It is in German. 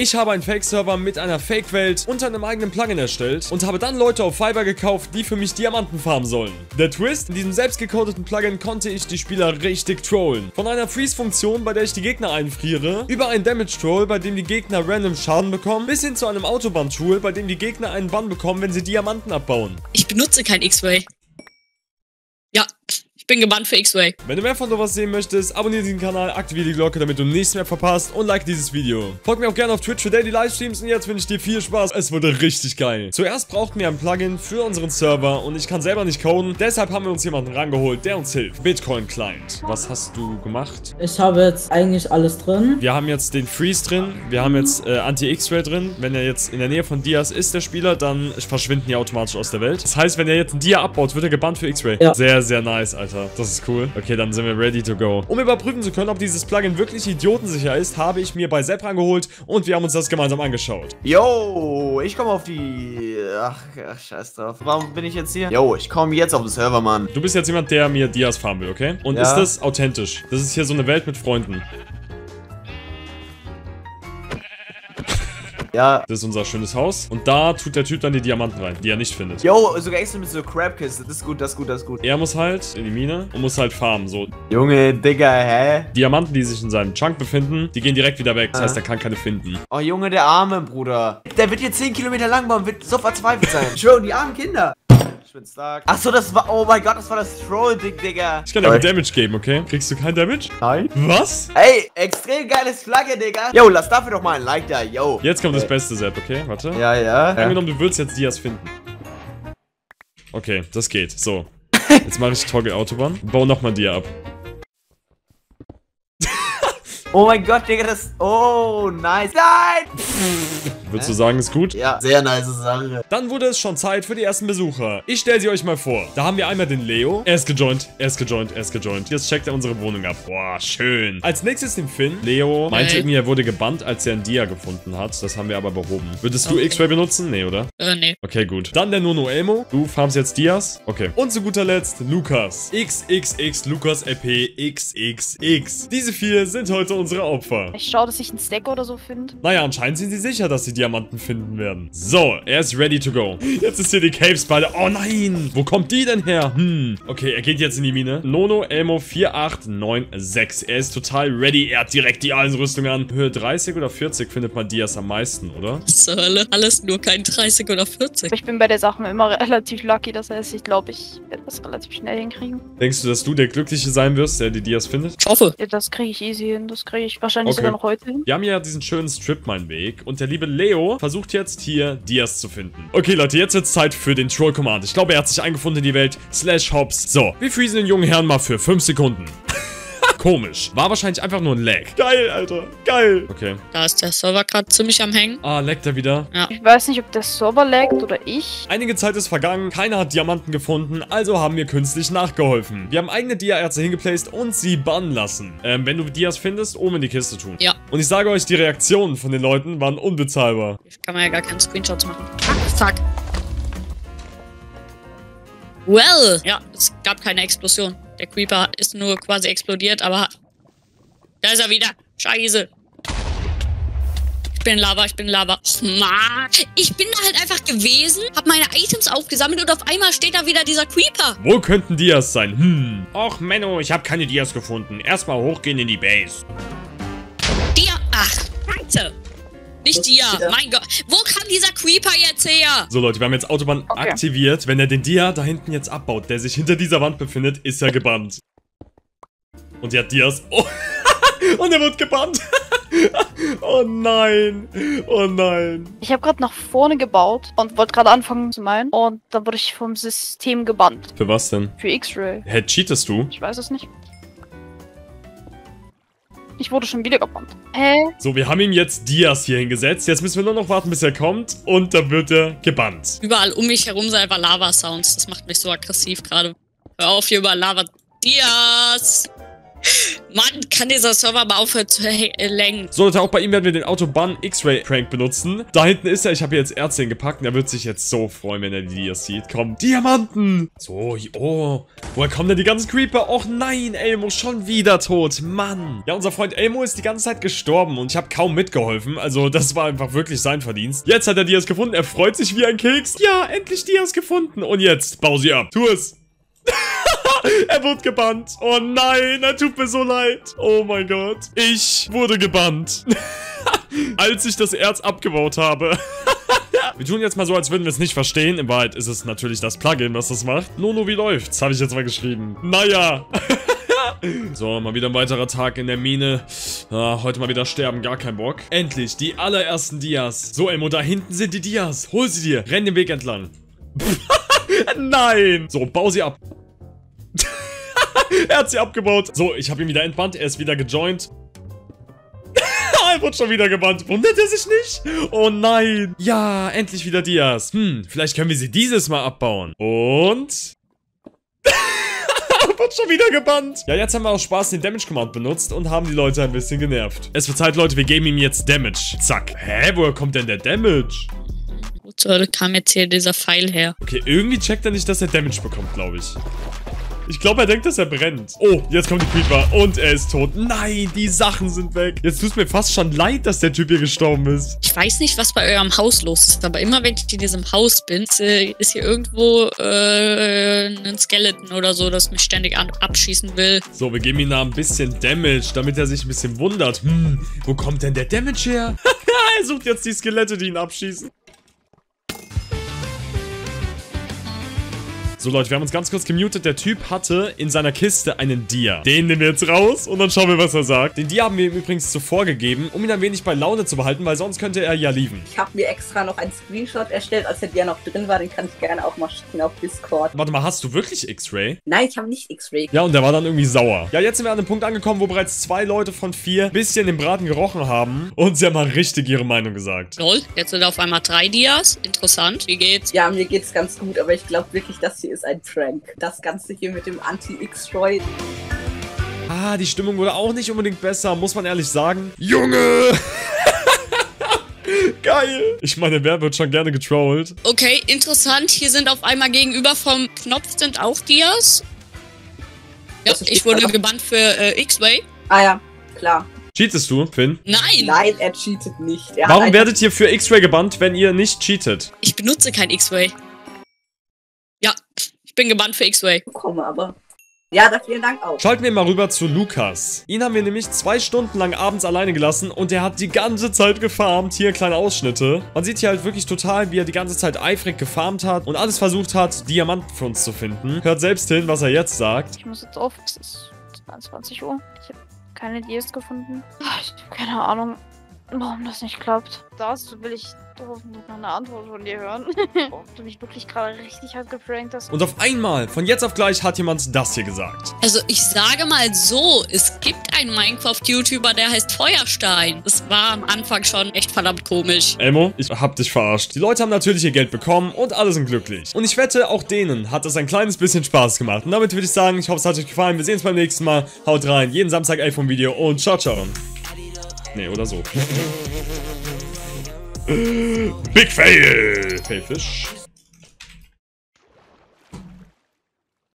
Ich habe einen Fake-Server mit einer Fake-Welt unter einem eigenen Plugin erstellt und habe dann Leute auf Fiverr gekauft, die für mich Diamanten farmen sollen. Der Twist, in diesem selbst gecodeten Plugin konnte ich die Spieler richtig trollen. Von einer Freeze-Funktion, bei der ich die Gegner einfriere, über einen Damage-Troll, bei dem die Gegner random Schaden bekommen, bis hin zu einem Autobahn-Tool, bei dem die Gegner einen Bann bekommen, wenn sie Diamanten abbauen. Ich benutze kein X-Ray. Bin gebannt für X-Ray. Wenn du mehr von sowas sehen möchtest, abonniere diesen Kanal, aktiviere die Glocke, damit du nichts mehr verpasst und like dieses Video. Folg mir auch gerne auf Twitch für Daily Livestreams und jetzt wünsche ich dir viel Spaß. Es wurde richtig geil. Zuerst brauchten wir ein Plugin für unseren Server und ich kann selber nicht coden, deshalb haben wir uns jemanden rangeholt, der uns hilft. Bitcoin Client. Was hast du gemacht? Ich habe jetzt eigentlich alles drin. Wir haben jetzt den Freeze drin, wir haben jetzt äh, Anti-X-Ray drin. Wenn er jetzt in der Nähe von Dias ist, der Spieler, dann verschwinden die automatisch aus der Welt. Das heißt, wenn er jetzt einen Dia abbaut, wird er gebannt für X-Ray. Ja. Sehr, sehr nice, Alter. Das ist cool. Okay, dann sind wir ready to go. Um überprüfen zu können, ob dieses Plugin wirklich idiotensicher ist, habe ich mir bei Sepp rangeholt und wir haben uns das gemeinsam angeschaut. Yo, ich komme auf die... Ach, ach, scheiß drauf. Warum bin ich jetzt hier? Yo, ich komme jetzt auf den Server, Mann. Du bist jetzt jemand, der mir Dias farmen will, okay? Und Ja. ist das authentisch? Das ist hier so eine Welt mit Freunden. Ja. Das ist unser schönes Haus. Und da tut der Typ dann die Diamanten rein, die er nicht findet. Yo, sogar extra mit so Crabkiste. Das ist gut, das ist gut, das ist gut. Er muss halt in die Mine und muss halt farmen. So, Junge, Digga, hä? Diamanten, die sich in seinem Chunk befinden, die gehen direkt wieder weg. Das heißt, er kann keine finden. Oh, Junge, der arme Bruder. Der wird hier 10 Kilometer lang bauen, wird so verzweifelt sein. Schon, die armen Kinder. Ich bin stark. Ach so, das war... Oh mein Gott, das war das Troll-Ding, Digga. Ich kann dir aber Damage geben, okay? Kriegst du kein Damage? Nein. Was? Ey, extrem geiles Flagge, Digga. Yo, lass dafür doch mal ein Like da, yo. Jetzt kommt das beste Sepp, okay? Warte. Ja, ja. Angenommen, du willst jetzt Dias finden. Okay, das geht. So. Jetzt mache ich Toggle Autobahn. Bau nochmal Dia ab. Oh mein Gott, Digga, das... Oh, nice. Nein! Würdest du sagen, ist gut? Ja, sehr nice Sache. Dann wurde es schon Zeit für die ersten Besucher. Ich stelle sie euch mal vor. Da haben wir einmal den Leo. Er ist gejoint, er ist gejoint, er ist gejoint. Jetzt checkt er unsere Wohnung ab. Boah, schön. Als nächstes den Finn. Leo meinte Hey. irgendwie, er wurde gebannt, als er ein Dia gefunden hat. Das haben wir aber behoben. Würdest du Okay. X-Ray benutzen? Nee, oder? Äh, nee. Okay, gut. Dann der Nono Elmo. Du farmst jetzt Dias. Okay. Und zu guter Letzt Lukas. XXX Lukas RP XXX. Diese vier sind heute unsere Opfer. Ich schaue, dass ich einen Stack oder so finde. Naja, anscheinend sind sie sicher, dass sie Diamanten finden werden. So, er ist ready to go. Jetzt ist hier die Cave Spider. Oh nein! Wo kommt die denn her? Hm. Okay, er geht jetzt in die Mine. Nono Elmo 4896. Er ist total ready. Er hat direkt die Eisenrüstung an. Höhe 30 oder 40 findet man Dias am meisten, oder? Was zur Hölle? Alles nur kein 30 oder 40. Aber ich bin bei der Sache immer relativ lucky. Das heißt, ich glaube, ich werde das relativ schnell hinkriegen. Denkst du, dass du der Glückliche sein wirst, der die Dias findet? Ich hoffe. Ja, das kriege ich easy hin. Das kriege ich wahrscheinlich Okay. sogar noch heute hin. Wir haben ja diesen schönen Strip-Mine-Weg und der liebe Leo versucht jetzt hier Dias zu finden. Okay, Leute, jetzt wird's Zeit für den Troll-Command. Ich glaube, er hat sich eingefunden in die Welt. Slash Hops. So, wir freezen den jungen Herrn mal für 5 Sekunden. Komisch. War wahrscheinlich einfach nur ein Lag. Geil, Alter. Geil. Okay. Da ist der Server gerade ziemlich am Hängen. Ah, laggt er wieder. Ich weiß nicht, ob der Server laggt oder ich. Einige Zeit ist vergangen, keiner hat Diamanten gefunden, also haben wir künstlich nachgeholfen. Wir haben eigene Dia-Erze hingeplaced und sie bannen lassen. Ähm, wenn du Dias findest, oben in die Kiste tun. Ja. Und ich sage euch, die Reaktionen von den Leuten waren unbezahlbar. Ich kann man ja gar keine Screenshots machen. Fuck. Well. Ja, es gab keine Explosion. Der Creeper ist nur quasi explodiert, aber... Da ist er wieder. Scheiße. Ich bin Lava, ich bin Lava. Och, Mann. Ich bin da halt einfach gewesen, hab meine Items aufgesammelt und auf einmal steht da wieder dieser Creeper. Wo könnten Dias sein? Hm. Och, Menno, ich habe keine Dias gefunden. Erstmal hochgehen in die Base. Nicht Dia. Mein Gott. Wo kam dieser Creeper jetzt her? So, Leute, wir haben jetzt Autobahn Okay. aktiviert. Wenn er den Dia da hinten jetzt abbaut, der sich hinter dieser Wand befindet, ist er gebannt. Und der hat Dias... Oh. Und er wird gebannt. oh nein. Oh nein. Ich habe gerade nach vorne gebaut und wollte gerade anfangen zu meinen. Und dann wurde ich vom System gebannt. Für was denn? Für X-Ray. Hä, cheatest du? Ich weiß es nicht. Ich wurde schon wieder gebannt. Hä? So, wir haben ihm jetzt Dias hier hingesetzt. Jetzt müssen wir nur noch warten, bis er kommt. Und dann wird er gebannt. Überall um mich herum sind einfach Lava-Sounds. Das macht mich so aggressiv gerade. Hör auf, hier über Lava. Dias! Mann, kann dieser Server mal aufhören zu äh, längen? So, Leute, auch bei ihm werden wir den Autobahn X-Ray-Prank benutzen. Da hinten ist er. Ich habe hier jetzt Erze hingepackt. Und er wird sich jetzt so freuen, wenn er die Dias sieht. Komm, Diamanten! So, oh. Woher kommen denn die ganzen Creeper? Och nein, Elmo, schon wieder tot. Mann. Ja, unser Freund Elmo ist die ganze Zeit gestorben. Und ich habe kaum mitgeholfen. Also, das war einfach wirklich sein Verdienst. Jetzt hat er Dias gefunden. Er freut sich wie ein Keks. Ja, endlich Dias gefunden. Und jetzt, bau sie ab. Tu es. Er wurde gebannt. Oh nein, er tut mir so leid. Oh mein Gott. Ich wurde gebannt. Als ich das Erz abgebaut habe. Wir tun jetzt mal so, als würden wir es nicht verstehen. In Wahrheit ist es natürlich das Plugin, was das macht. Nono, wie läuft's? Habe ich jetzt mal geschrieben. Naja. So, mal wieder ein weiterer Tag in der Mine. Ah, heute mal wieder sterben, gar kein Bock. Endlich, die allerersten Dias. So, Elmo, da hinten sind die Dias. Hol sie dir. Renn den Weg entlang. Nein. So, bau sie ab. Er hat sie abgebaut. So, ich habe ihn wieder entbannt. Er ist wieder gejoint. er wird schon wieder gebannt. Wundert er sich nicht? Oh nein. Ja, endlich wieder Dias. Hm, vielleicht können wir sie dieses Mal abbauen. Und... wird schon wieder gebannt. Ja, jetzt haben wir auch Spaß den Damage Command benutzt und haben die Leute ein bisschen genervt. Es wird Zeit, Leute, wir geben ihm jetzt Damage. Zack. Hä, woher kommt denn der Damage? Wozu kam jetzt hier dieser Pfeil her? Okay, irgendwie checkt er nicht, dass er Damage bekommt, glaube ich. Ich glaube, er denkt, dass er brennt. Oh, jetzt kommt die Creeper und er ist tot. Nein, die Sachen sind weg. Jetzt tut es mir fast schon leid, dass der Typ hier gestorben ist. Ich weiß nicht, was bei eurem Haus los ist, aber immer wenn ich in diesem Haus bin, ist, äh, hier irgendwo äh, ein Skeleton oder so, das mich ständig abschießen will. So, wir geben ihm da ein bisschen Damage, damit er sich ein bisschen wundert. Hm, wo kommt denn der Damage her? er sucht jetzt die Skelette, die ihn abschießen. So Leute, wir haben uns ganz kurz gemutet. Der Typ hatte in seiner Kiste einen Dia. Den nehmen wir jetzt raus und dann schauen wir, was er sagt. Den Dia haben wir ihm übrigens zuvor gegeben, um ihn ein wenig bei Laune zu behalten, weil sonst könnte er ja lieben. Ich habe mir extra noch einen Screenshot erstellt, als der noch drin war. Den kann ich gerne auch mal schicken auf Discord. Warte mal, hast du wirklich X-Ray? Nein, ich habe nicht X-Ray. Ja, und der war dann irgendwie sauer. Ja, jetzt sind wir an einem Punkt angekommen, wo bereits zwei Leute von vier ein bisschen den Braten gerochen haben und sie haben mal richtig ihre Meinung gesagt. Lol, jetzt sind auf einmal drei Dias. Interessant. Wie geht's? Ja, mir geht's ganz gut, aber ich glaube wirklich, das hier ist ein Prank. Das Ganze hier mit dem Anti-X-Roy. Ah, die Stimmung wurde auch nicht unbedingt besser, muss man ehrlich sagen. Junge! Geil! Ich meine, wer wird schon gerne getrollt? Okay, interessant. Hier sind auf einmal gegenüber vom Knopf sind auch Dias. Ja, ich wurde gebannt für äh, X-Way. Ah ja, klar. Cheatest du, Finn? Nein, Nein, er cheatet nicht. Er Warum werdet ihr für X-Ray gebannt, wenn ihr nicht cheatet? ich benutze kein X-Way. Ich bin gebannt für X-Way. bekommen, aber. Ja, da vielen Dank auch. Schalten wir mal rüber zu Lukas. Ihn haben wir nämlich zwei Stunden lang abends alleine gelassen und der hat die ganze Zeit gefarmt. Hier kleine Ausschnitte. Man sieht hier halt wirklich total, wie er die ganze Zeit eifrig gefarmt hat und alles versucht hat, Diamanten für uns zu finden. Hört selbst hin, was er jetzt sagt. Ich muss jetzt auf. Es ist 22 Uhr. Ich habe keine Dias gefunden. Ah, Ich habe keine Ahnung, warum das nicht klappt. Dazu will ich hoffentlich noch eine Antwort von dir hören. Ob du mich wirklich gerade richtig hart geprankt hast. Und auf einmal, von jetzt auf gleich, hat jemand das hier gesagt. Also ich sage mal so, es gibt einen Minecraft-YouTuber, der heißt Feuerstein. Das war am Anfang schon echt verdammt komisch. Elmo, ich hab dich verarscht. Die Leute haben natürlich ihr Geld bekommen und alle sind glücklich. Und ich wette, auch denen hat es ein kleines bisschen Spaß gemacht. Und damit würde ich sagen, ich hoffe, es hat euch gefallen. Wir sehen uns beim nächsten Mal. Haut rein, jeden Samstag 11 Uhr Video und ciao, ciao. Nee, oder so. Big fail! Fail fish.